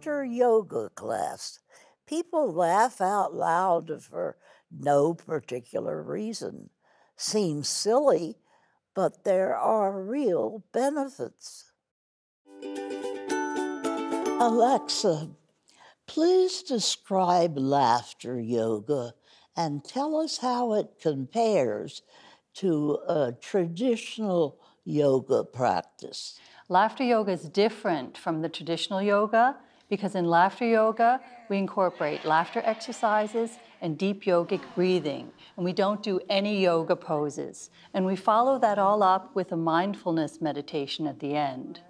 laughter yoga class. People laugh out loud for no particular reason. Seems silly, but there are real benefits. Alexa, please describe laughter yoga and tell us how it compares to a traditional yoga practice. Laughter yoga is different from the traditional yoga because in laughter yoga, we incorporate laughter exercises and deep yogic breathing. And we don't do any yoga poses. And we follow that all up with a mindfulness meditation at the end.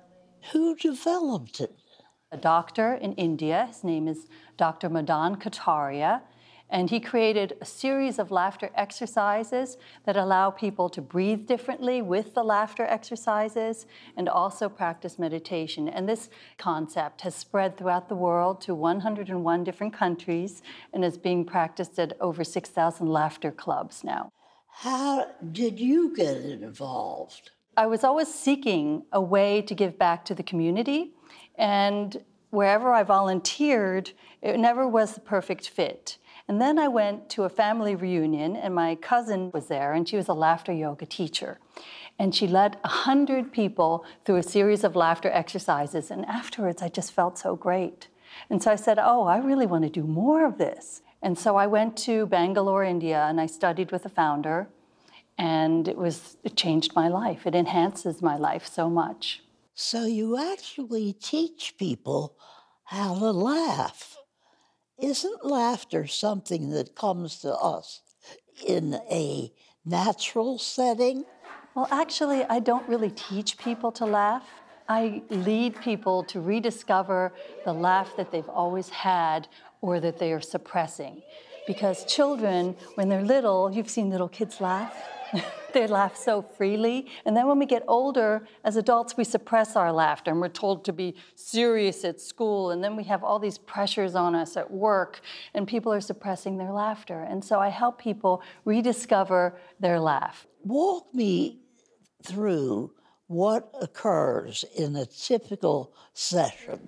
Who developed it? A doctor in India, his name is Dr. Madan Kataria, and he created a series of laughter exercises that allow people to breathe differently with the laughter exercises and also practice meditation. And this concept has spread throughout the world to 101 different countries and is being practiced at over 6,000 laughter clubs now. How did you get involved? I was always seeking a way to give back to the community. And wherever I volunteered, it never was the perfect fit. And then I went to a family reunion, and my cousin was there, and she was a laughter yoga teacher. And she led 100 people through a series of laughter exercises. And afterwards, I just felt so great. And so I said, Oh, I really want to do more of this. And so I went to Bangalore, India, and I studied with the founder. And it was, it changed my life. It enhances my life so much. So you actually teach people how to laugh. Isn't laughter something that comes to us in a natural setting? Well, actually, I don't really teach people to laugh. I lead people to rediscover the laugh that they've always had or that they are suppressing. Because children, when they're little, you've seen little kids laugh. they laugh so freely. And then when we get older, as adults, we suppress our laughter and we're told to be serious at school. And then we have all these pressures on us at work, and people are suppressing their laughter. And so I help people rediscover their laugh. Walk me through what occurs in a typical session.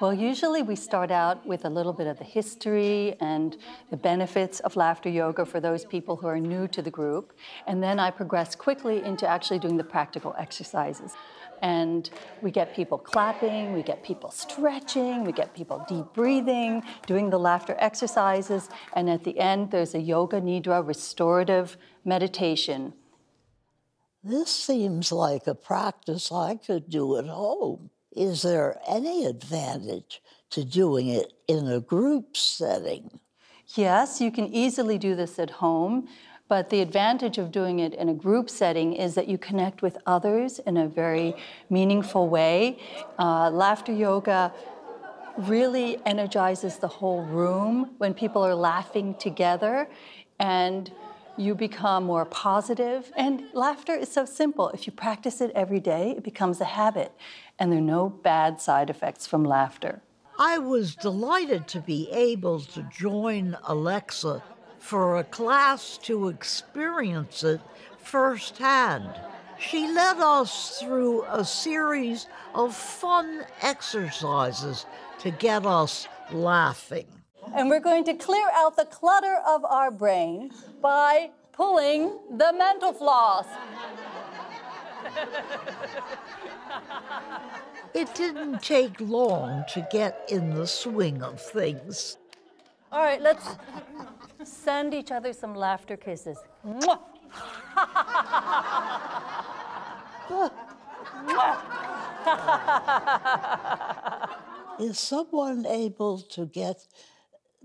Well, usually we start out with a little bit of the history and the benefits of laughter yoga for those people who are new to the group. And then I progress quickly into actually doing the practical exercises. And we get people clapping, we get people stretching, we get people deep breathing, doing the laughter exercises. And at the end, there's a yoga nidra restorative meditation. This seems like a practice I could do at home. Is there any advantage to doing it in a group setting? Yes, you can easily do this at home, but the advantage of doing it in a group setting is that you connect with others in a very meaningful way. Uh, laughter yoga really energizes the whole room when people are laughing together and you become more positive. And laughter is so simple. If you practice it every day, it becomes a habit and there are no bad side effects from laughter. I was delighted to be able to join Alexa for a class to experience it firsthand. She led us through a series of fun exercises to get us laughing. And we're going to clear out the clutter of our brain by pulling the mental floss. It didn't take long to get in the swing of things. All right, let's send each other some laughter kisses. Is someone able to get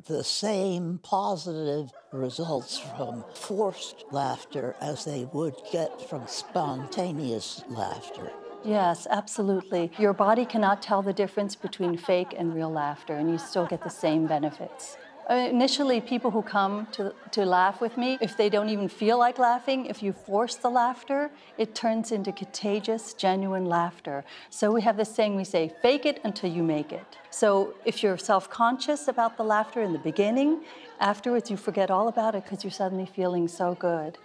the same positive results from forced laughter as they would get from spontaneous laughter. Yes, absolutely. Your body cannot tell the difference between fake and real laughter, and you still get the same benefits. Initially, people who come to, to laugh with me, if they don't even feel like laughing, if you force the laughter, it turns into contagious, genuine laughter. So we have this saying we say, fake it until you make it. So if you're self conscious about the laughter in the beginning, afterwards you forget all about it because you're suddenly feeling so good.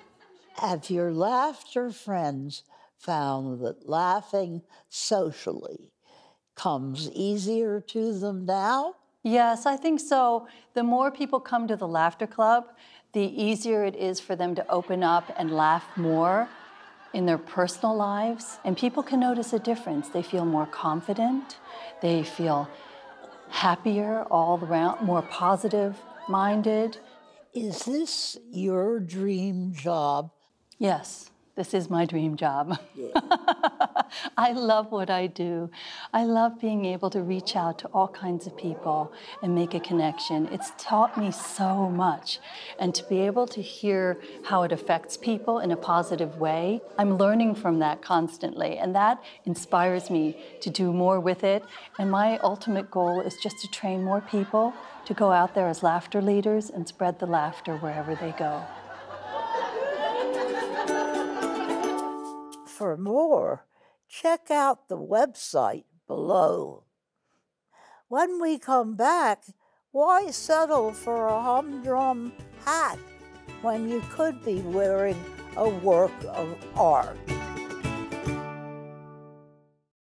Have your laughter friends found that laughing socially comes easier to them now? Yes, I think so. The more people come to the Laughter Club, the easier it is for them to open up and laugh more in their personal lives. And people can notice a difference. They feel more confident, they feel happier all around, more positive minded. Is this your dream job? Yes. This is my dream job. Yeah. I love what I do. I love being able to reach out to all kinds of people and make a connection. It's taught me so much. And to be able to hear how it affects people in a positive way, I'm learning from that constantly. And that inspires me to do more with it. And my ultimate goal is just to train more people to go out there as laughter leaders and spread the laughter wherever they go. For more, check out the website below. When we come back, why settle for a humdrum hat when you could be wearing a work of art?